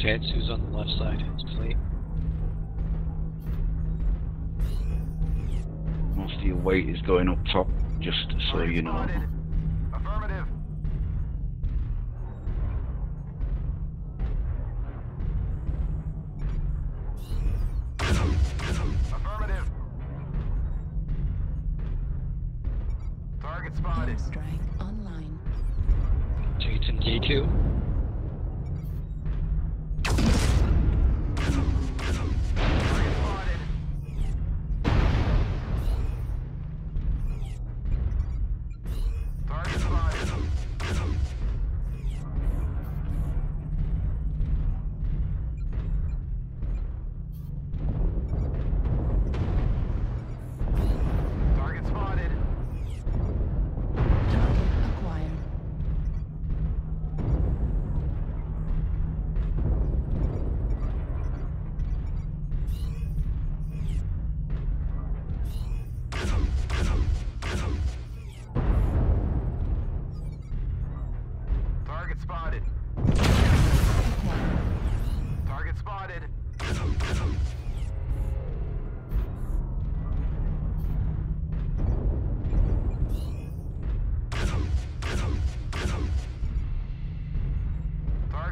Tatsu's on the left side, his plate. Most of your weight is going up top, just so you know. Affirmative. Affirmative. Target spotted. Strike online. Jason G2.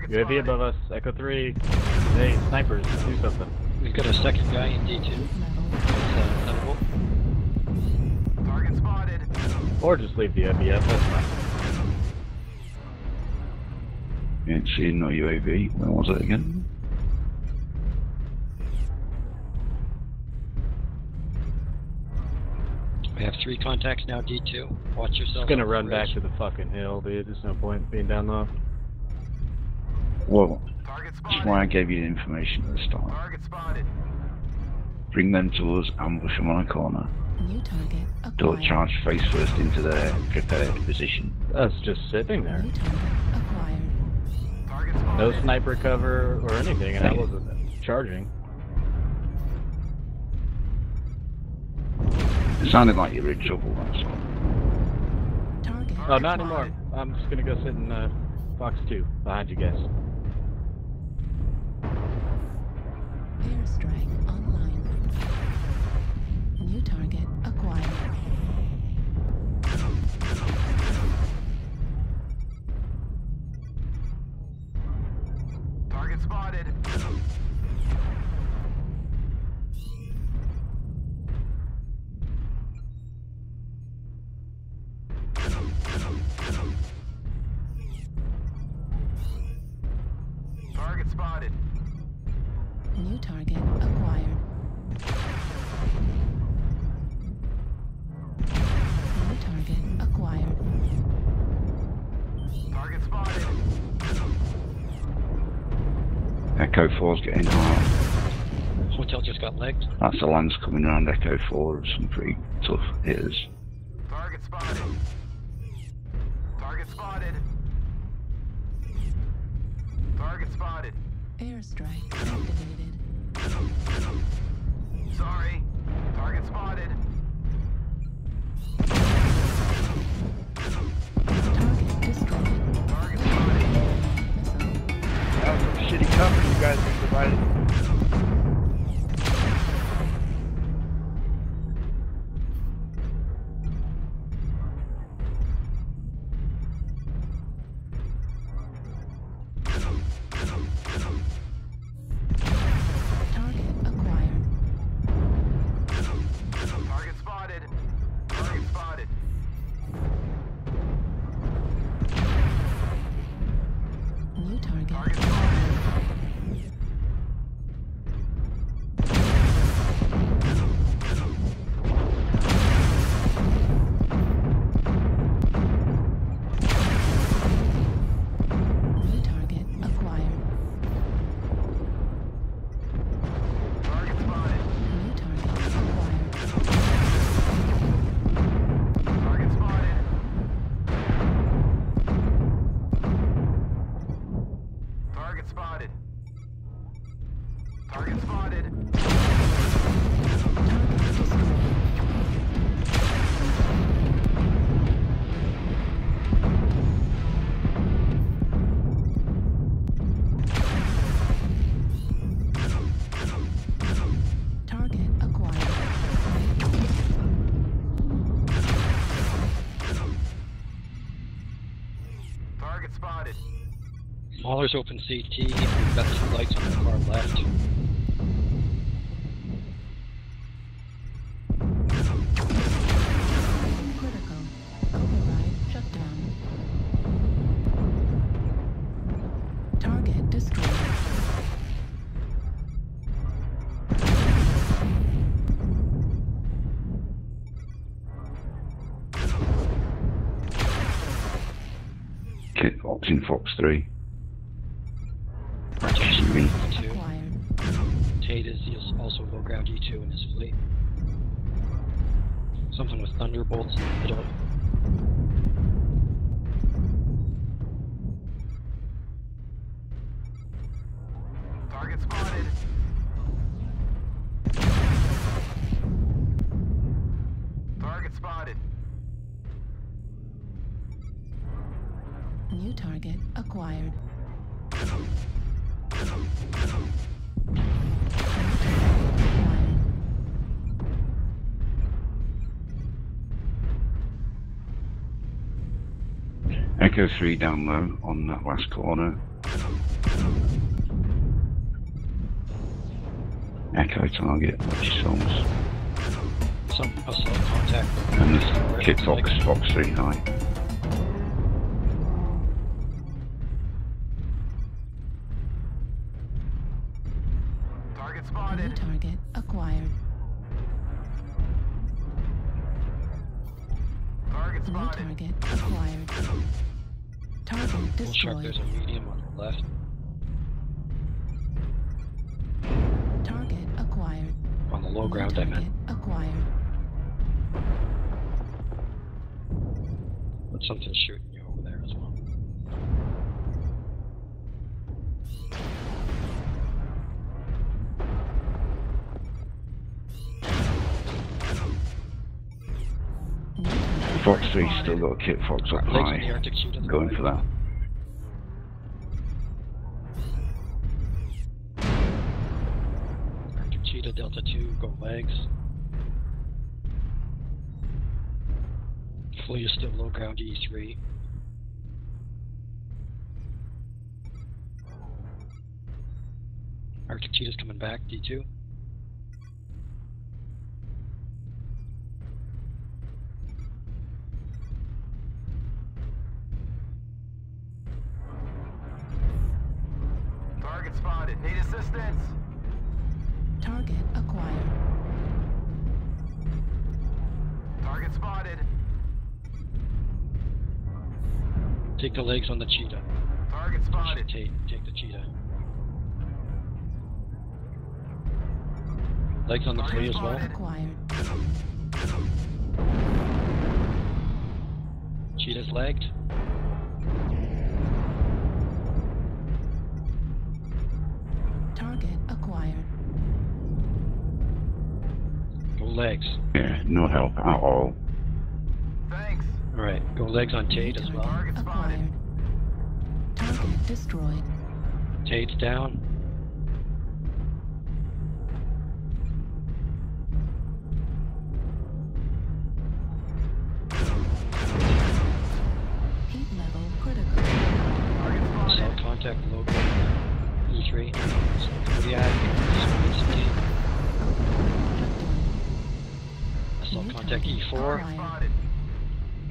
UAV spotted. above us, Echo 3. Hey, snipers, do something. We've got a second guy in D2. Level. It's uh, Thunderbolt. Target spotted. Or just leave the FBF, that's fine. Ain't seen no UAV. Where was it again? We have three contacts now, D2. Watch yourself. Just gonna run back to the fucking hill, dude. There's no point being down low. Well, that's why I gave you the information at the start. Target spotted. Bring them to us, ambush them on a corner. New target acquired. Don't charge face first into their prepared position. That's just sitting there. Acquired. Target spotted. No sniper cover or anything, and I wasn't charging. It sounded like you were in trouble, that's all. Target. Oh, not anymore. I'm just gonna go sit in uh, box 2, behind you guys. Airstrike online. New target. Target spotted. Echo 4's getting hard. Hotel just got legged. That's the lands coming around Echo 4 some pretty tough hitters. Target spotted. Target spotted. Target spotted. Airstrike activated. Sorry. Target spotted. You Haulers open CT. We've got two lights on the far left. Critical. Override shut down. Target destroyed. Kit Fox in Fox 3. Low ground E2 in his fleet. Something with thunderbolts in the middle. Target spotted. Target spotted. New target acquired. Acquired. Echo 3 down low on that last corner. Echo target, watch your songs. Some assault contact. And this Kit Fox, Fox 3 high. Left. Target acquired. On the low New ground, I target meant. acquired. But something's shooting you over there as well. Fox 3 still got a Kit Fox up Legs on the high. Arctic shoot to the Going for that. Cheetah, Delta 2, go legs. Fleet is still low ground E3. Arctic Cheetah's coming back, D2. Target spotted. Need assistance. Target acquired. Target spotted. Take the legs on the Cheetah. Target spotted. Take, take the Cheetah. Legs on the flea as well. Acquired. Cheetah's legged. Legs. Yeah, no help at all. Thanks. Alright, go legs on Tate as well. Target spotted. acquired. Target destroyed. Tate's down.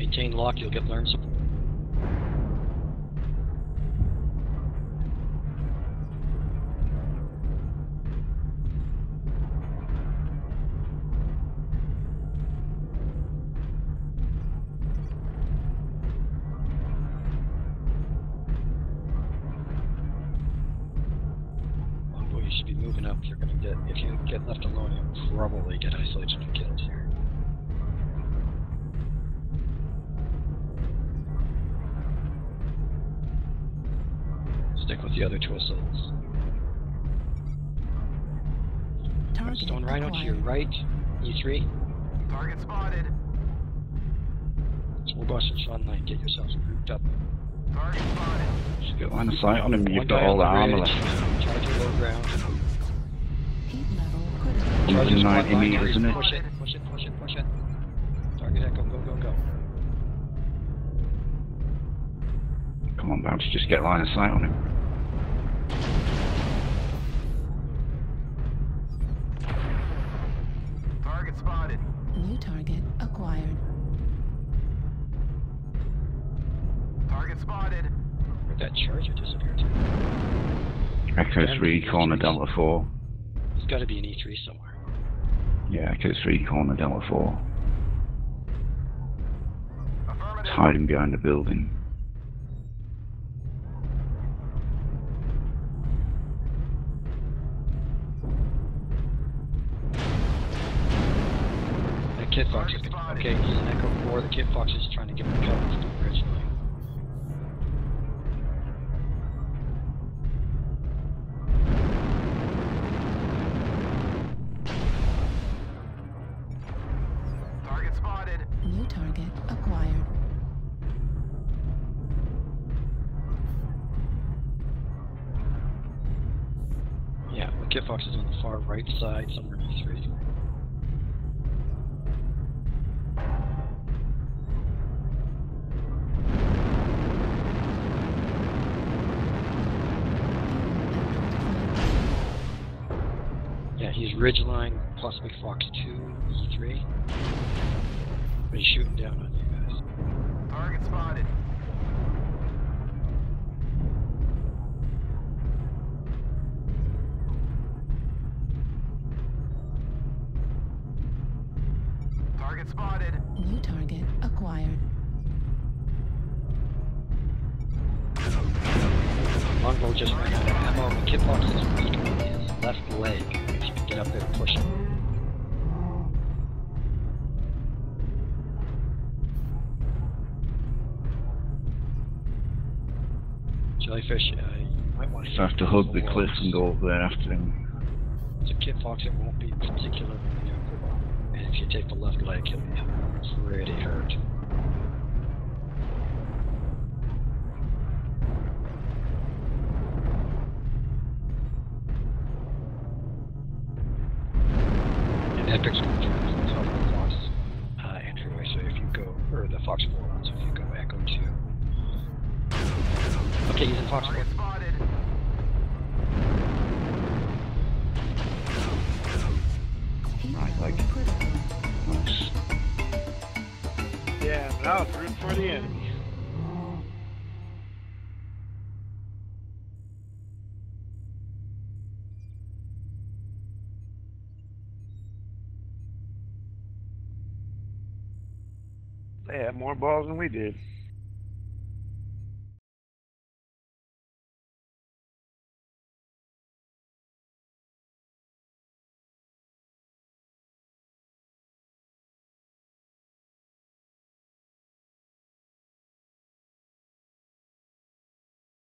Maintain lock, you'll get learn support. Stick with the other two assaults. Target Stone Rhino to your right, E3. Target spotted. Small Boss and Sean Knight, get yourselves grouped up. Target spotted. Just get line of sight on him. You've got all the on armor ridge, left. Charger low ground. Heat level critical. He's in 90 meters, isn't it? Push it, push it, push it, push it. Target Echo, go, go, go. Come on, Bounce, just get line of sight on him. Spotted. New target acquired. Target spotted. Where'd that charger disappear to? Echo 3, corner trees. Delta 4. There's got to be an E3 somewhere. Yeah, Echo 3, corner Delta 4. It's hiding behind the building. kit fox is okay, he's an Echo 4, the kit fox is trying to get him cover from originally. Target spotted. New target acquired. Yeah, the kit fox is on the far right side, somewhere in the 3. Ridgeline, possibly Fox 2, E3. But he's shooting down on you guys. Target spotted. Target spotted. New target acquired. Longbow just ran out of ammo. The Kit Fox is weak on his left leg. Get up there and push him. Jellyfish, uh, you might want to So I have to hug the cliff and go up there after him. It's a Kit Fox, it won't be particularly maneuverable. And if you take the left leg, he'll be pretty hurt. Epic's going to the Fox uh, entryway, so if you go, or the Fox 4 one, so if you go Echo 2. Okay, he's in Fox 4. Target spotted. Heat like- critical. Nice. Yeah, now it's rooting for the enemy. They had more balls than we did.